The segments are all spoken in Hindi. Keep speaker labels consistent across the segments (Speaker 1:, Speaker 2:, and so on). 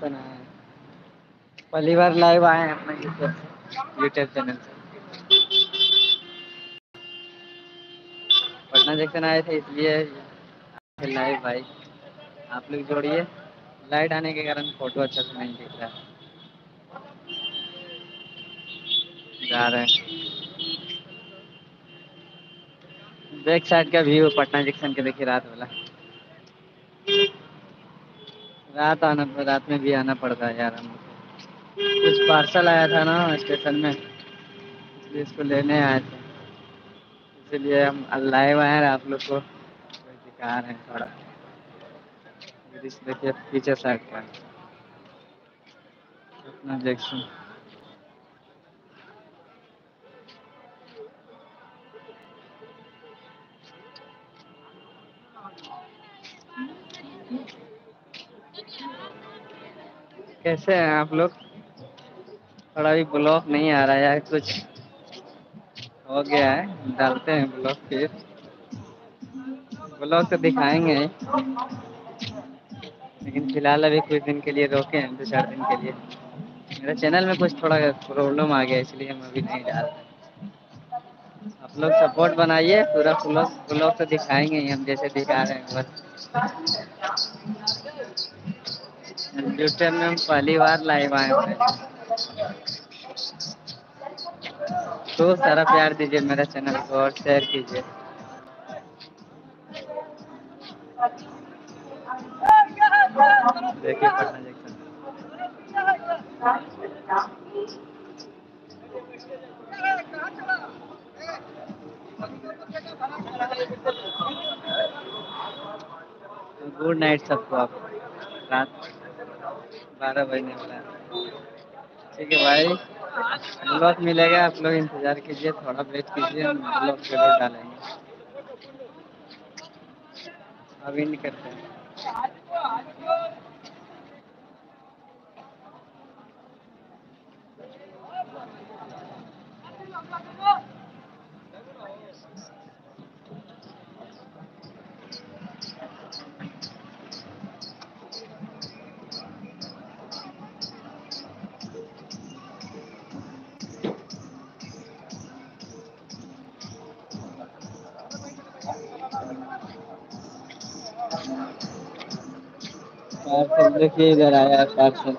Speaker 1: जंक्शन है। पहली बार लाइव आए हैं अपने यूट्यूब चैनल से। पटना जंक्शन आए थे, इसलिए लाइव भाई। आप लोग जोड़िए। लाइट आने के कारण फ़ोटो अच्छा से नहीं दिख रहा जा रहे बैक साइड का व्यू पटना जंक्शन के देखिए, रात वाला। रात आना, रात में भी आना पड़ता है यार हम कुछ पार्सल आया था ना स्टेशन में, इसलिए इसको लेने आए थे। इसलिए हम लाइव आए हैं आप लोग को। दिखा रहे हैं थोड़ा। देखिए, पीछे साइड का। अपना जंक्शन कैसे हैं आप लोग? थोड़ा भी ब्लॉक नहीं आ रहा है कुछ हो गया है, डालते हैं ब्लॉक फिर। ब्लॉक तो दिखाएँगे। लेकिन फ़िलहाल अभी कुछ दिन के लिए रोके हैं, दो चार दिन के लिए। मेरे चैनल में कुछ थोड़ा प्रॉब्लम आ गया, इसलिए हम अभी नहीं डाल रहे आप लोग सपोर्ट बनाइए, पूरा ब्लॉग तो दिखाएँगे ही, हम जैसे दिखा रहे हैं, बस। यूट्यूब में हम पहली बार लाइव आए हैं। तो सारा प्यार दीजिए मेरे चैनल को और शेयर कीजिए। गुड नाइट सबको आप। रात। बारह बजने वाला है। ठीक है भाई ब्लॉग मिलेगा, आप लोग इंतज़ार कीजिए, थोड़ा वेट कीजिए, हम ब्लॉग ज़रूर डालेंगे। अभी नहीं करते हैं। पार्सल देखिए इधर आया है पार्सल।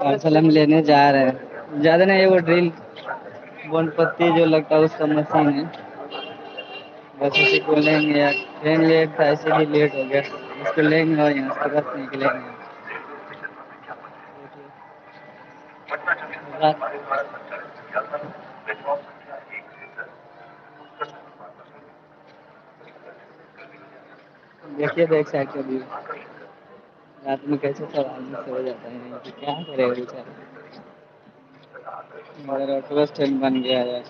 Speaker 1: पार्सल हम लेने जा रहे हैं। ज़्यादा नहीं, वो ड्रिल बोन पत्ती जो लगता है, उसका मशीन है। बस उसी को लेंगे यार। ट्रेन लेट था, इसीलिए लेट हो गया। इसको लेंगे और यहाँ से बस निकलेंगे। देखिए, देख का व्यू रात में कैसे सब आदमी सो जाता है? पे क्या करेगा बेचारा? मगर ऑटो स्टैंड बन गया यार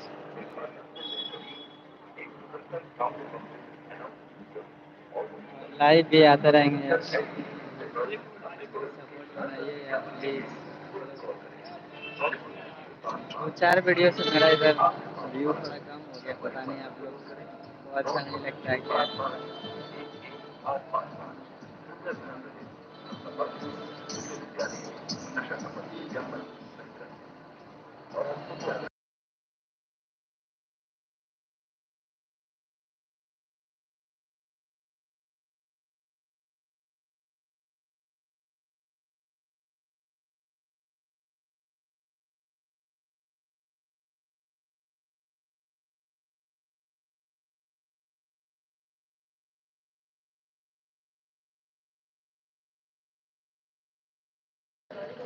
Speaker 1: लाइव भी आते रहेंगे यार। दो चार वीडियो से मेरा इधर व्यू थोड़ा कम हो गया, पता नहीं आप लोग को अच्छा नहीं लगता है क्या? すいません。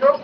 Speaker 2: लोग